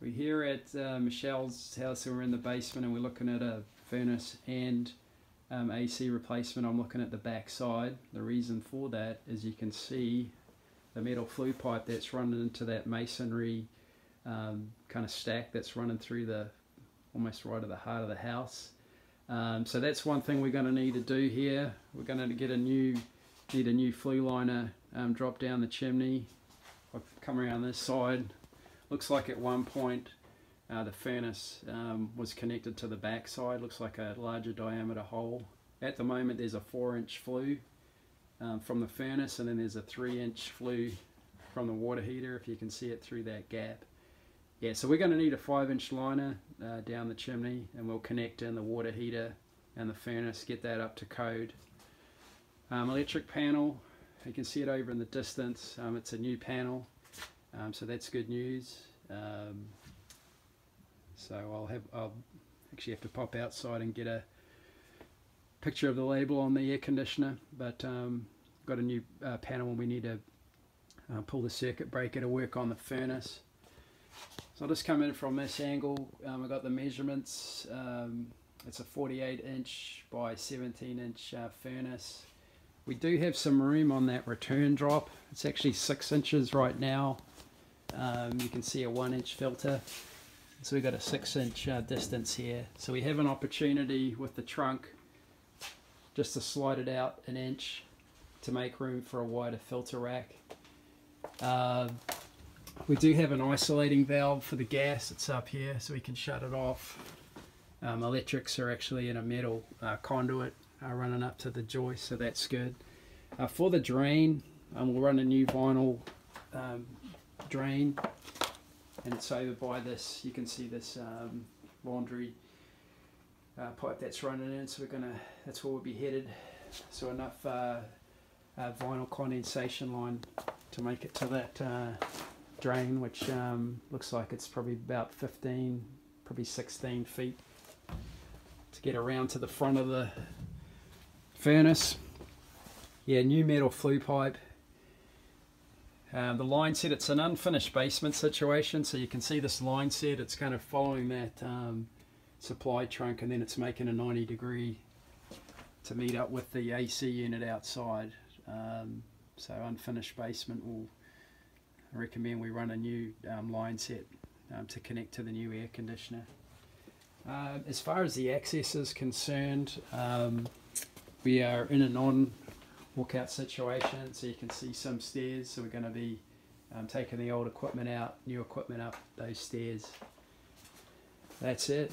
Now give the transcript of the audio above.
We're here at uh, Michelle's house and we're in the basement and we're looking at a furnace and um, AC replacement. I'm looking at the back side. The reason for that is you can see the metal flue pipe that's running into that masonry um, kind of stack that's running through the almost right at the heart of the house. Um, so that's one thing we're going to need to do here. We're going to get a new need a new flue liner um, drop down the chimney. I've come around this side Looks like at one point uh, the furnace um, was connected to the back side. Looks like a larger diameter hole. At the moment there's a 4 inch flue um, from the furnace and then there's a 3 inch flue from the water heater if you can see it through that gap. Yeah, so we're going to need a 5 inch liner uh, down the chimney and we'll connect in the water heater and the furnace, get that up to code. Um, electric panel, you can see it over in the distance. Um, it's a new panel. Um, so that's good news. Um, so I'll have I'll actually have to pop outside and get a picture of the label on the air conditioner. But um, got a new uh, panel and we need to uh, pull the circuit breaker to work on the furnace. So I'll just come in from this angle. Um, I got the measurements. Um, it's a 48 inch by 17 inch uh, furnace. We do have some room on that return drop. It's actually six inches right now. Um, you can see a one inch filter. So we've got a six inch uh, distance here. So we have an opportunity with the trunk just to slide it out an inch to make room for a wider filter rack. Uh, we do have an isolating valve for the gas. It's up here so we can shut it off. Um, electrics are actually in a metal uh, conduit uh, running up to the joist so that's good. Uh, for the drain um, we'll run a new vinyl um, drain and it's over by this you can see this um, laundry uh, pipe that's running in so we're gonna that's where we'll be headed. So enough uh, uh, vinyl condensation line to make it to that uh, drain which um, looks like it's probably about 15 probably 16 feet to get around to the front of the furnace. Yeah new metal flue pipe um, the line set, it's an unfinished basement situation, so you can see this line set, it's kind of following that um, supply trunk and then it's making a 90 degree to meet up with the AC unit outside. Um, so unfinished basement will recommend we run a new um, line set um, to connect to the new air conditioner. Uh, as far as the access is concerned, we are in a non walkout situation so you can see some stairs. So we're going to be um, taking the old equipment out new equipment up those stairs. That's it